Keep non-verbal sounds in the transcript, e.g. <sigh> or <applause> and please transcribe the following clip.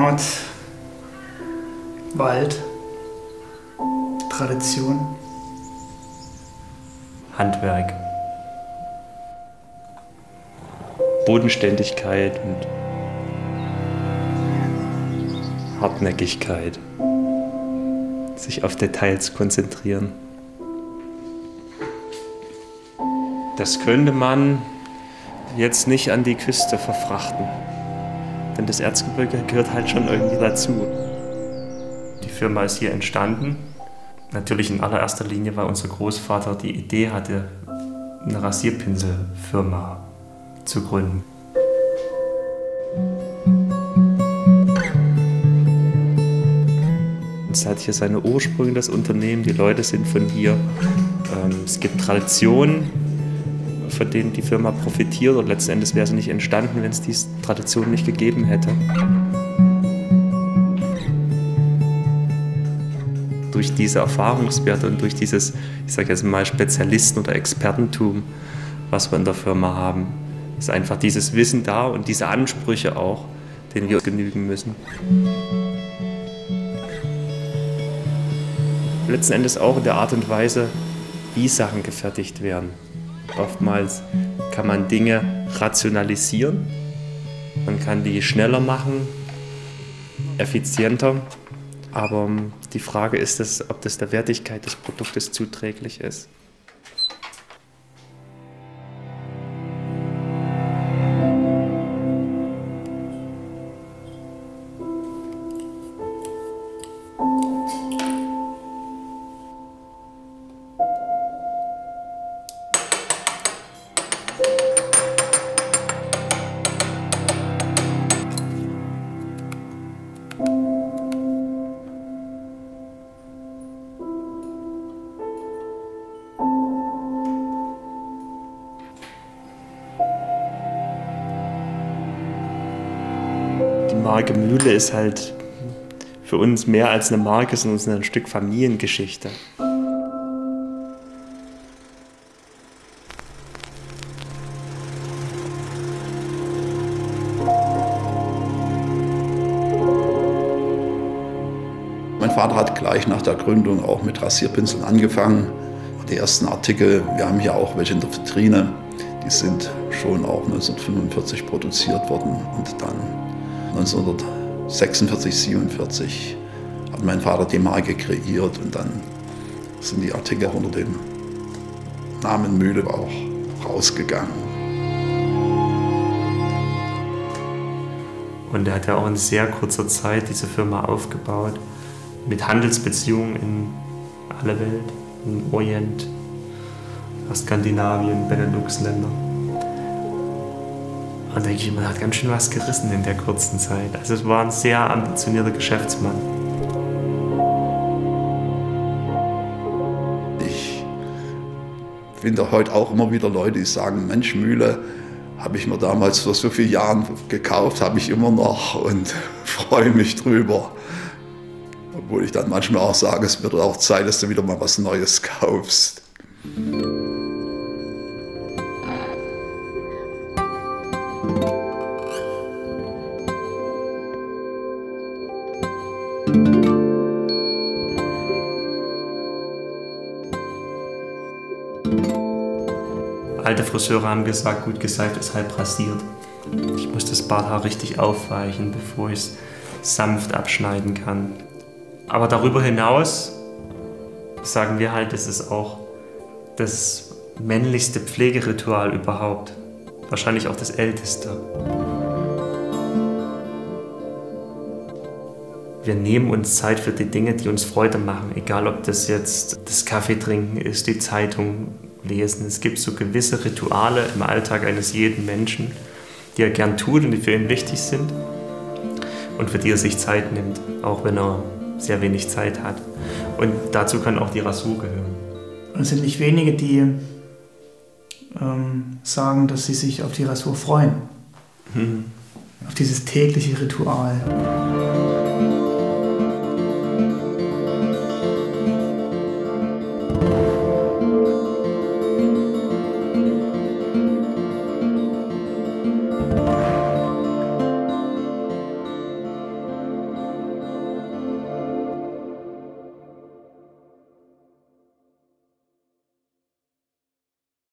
Heimat, Wald, Tradition. Handwerk. Bodenständigkeit und Hartnäckigkeit. Sich auf Details konzentrieren. Das könnte man jetzt nicht an die Küste verfrachten. Denn das Erzgebirge gehört halt schon irgendwie dazu. Die Firma ist hier entstanden. Natürlich in allererster Linie, weil unser Großvater die Idee hatte, eine Rasierpinselfirma zu gründen. Es hat hier seine Ursprünge, das Unternehmen, die Leute sind von hier. Ähm, es gibt Traditionen, von denen die Firma profitiert und letzten Endes wäre sie nicht entstanden, wenn es diese Tradition nicht gegeben hätte. Durch diese Erfahrungswerte und durch dieses, ich sage jetzt mal, Spezialisten- oder Expertentum, was wir in der Firma haben, ist einfach dieses Wissen da und diese Ansprüche auch, denen wir genügen müssen. Letzten Endes auch in der Art und Weise, wie Sachen gefertigt werden. Oftmals kann man Dinge rationalisieren, man kann die schneller machen, effizienter, aber die Frage ist, es, ob das der Wertigkeit des Produktes zuträglich ist. Marke Mühle ist halt für uns mehr als eine Marke, sondern ein Stück Familiengeschichte. Mein Vater hat gleich nach der Gründung auch mit Rasierpinseln angefangen. Die ersten Artikel, wir haben hier auch welche in der Vitrine, die sind schon auch 1945 produziert worden und dann 1946, 47 hat mein Vater die Marke kreiert und dann sind die Artikel unter dem Namen Mühle auch rausgegangen. Und er hat ja auch in sehr kurzer Zeit diese Firma aufgebaut, mit Handelsbeziehungen in alle Welt, im Orient, Skandinavien, Benelux-Länder. Und denke ich, man hat ganz schön was gerissen in der kurzen Zeit. Also es war ein sehr ambitionierter Geschäftsmann. Ich finde heute auch immer wieder Leute, die sagen, Mensch, Mühle habe ich mir damals vor so vielen Jahren gekauft, habe ich immer noch und <laughs> freue mich drüber. Obwohl ich dann manchmal auch sage, es wird auch Zeit, dass du wieder mal was Neues kaufst. Alte Friseure haben gesagt, gut geseift ist halb rasiert. Ich muss das Barthaar richtig aufweichen, bevor ich es sanft abschneiden kann. Aber darüber hinaus sagen wir halt, es ist auch das männlichste Pflegeritual überhaupt. Wahrscheinlich auch das älteste. Wir nehmen uns Zeit für die Dinge, die uns Freude machen, egal ob das jetzt das Kaffee trinken ist, die Zeitung lesen. Es gibt so gewisse Rituale im Alltag eines jeden Menschen, die er gern tut und die für ihn wichtig sind und für die er sich Zeit nimmt, auch wenn er sehr wenig Zeit hat. Und dazu kann auch die Rasur gehören. Es sind nicht wenige, die ähm, sagen, dass sie sich auf die Rasur freuen. Hm. Auf dieses tägliche Ritual.